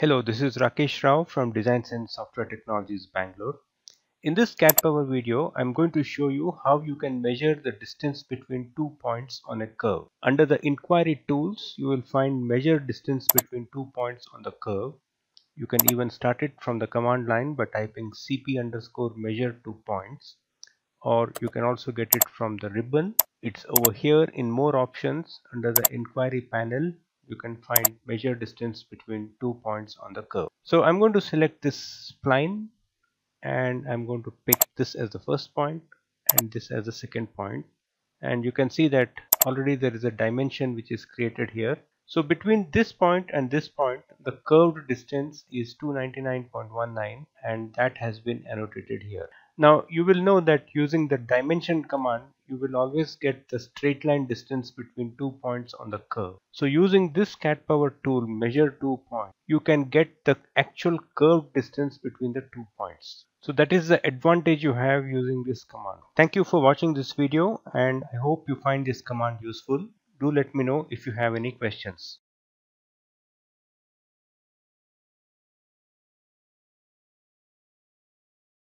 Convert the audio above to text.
Hello, this is Rakesh Rao from DesignSense Software Technologies Bangalore. In this CADPower video, I'm going to show you how you can measure the distance between two points on a curve. Under the inquiry tools, you will find measure distance between two points on the curve. You can even start it from the command line by typing cp underscore measure two points or you can also get it from the ribbon. It's over here in more options under the inquiry panel you can find measure distance between two points on the curve. So I'm going to select this spline and I'm going to pick this as the first point and this as the second point and you can see that already there is a dimension which is created here. So between this point and this point the curved distance is 299.19 and that has been annotated here. Now you will know that using the dimension command you will always get the straight line distance between two points on the curve. So using this CADPower tool measure two points you can get the actual curved distance between the two points. So that is the advantage you have using this command. Thank you for watching this video and I hope you find this command useful. Do let me know if you have any questions.